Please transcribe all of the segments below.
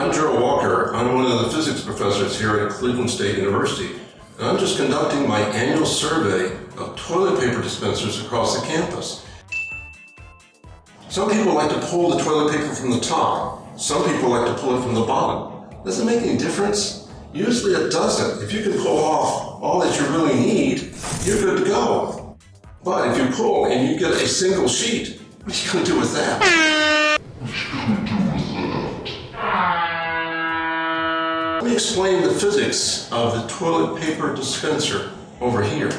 I'm Jearl Walker. I'm one of the physics professors here at Cleveland State University, and I'm just conducting my annual survey of toilet paper dispensers across the campus. Some people like to pull the toilet paper from the top. Some people like to pull it from the bottom. Does it make any difference? Usually it doesn't. If you can pull off all that you really need, you're good to go. But if you pull and you get a single sheet, what are you going to do with that? Let me explain the physics of the toilet paper dispenser over here.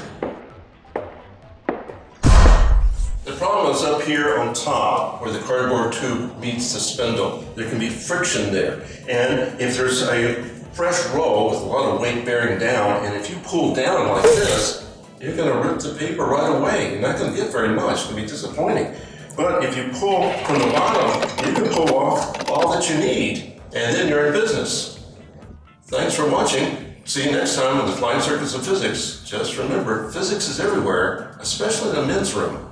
The problem is up here on top where the cardboard tube meets the spindle. There can be friction there. And if there's a fresh roll with a lot of weight bearing down, and if you pull down like this, you're going to rip the paper right away. You're not going to get very much. It's going to be disappointing. But if you pull from the bottom, you can pull off all that you need, and then you're in business. Thanks for watching. See you next time on the Flying Circus of Physics. Just remember, physics is everywhere, especially in the men's room.